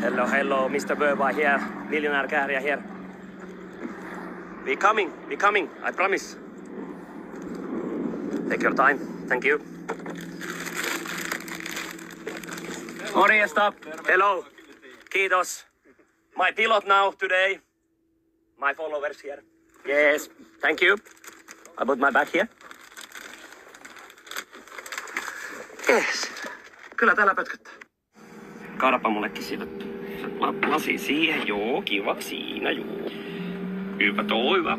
Hello, hello, Mr. Burba here, millionaire Käärijä here. We coming, we coming, I promise. Take your time, thank you. Morjesta, hello, kiitos. My pilot now today, my followers here. Yes, thank you. I put my bag here. Yes. Kyllä täällä pötköttää. Kaadapa mullekin siitä lasi siihen. Joo, kiva. Siinä, joo. Hyvä, toi hyvä.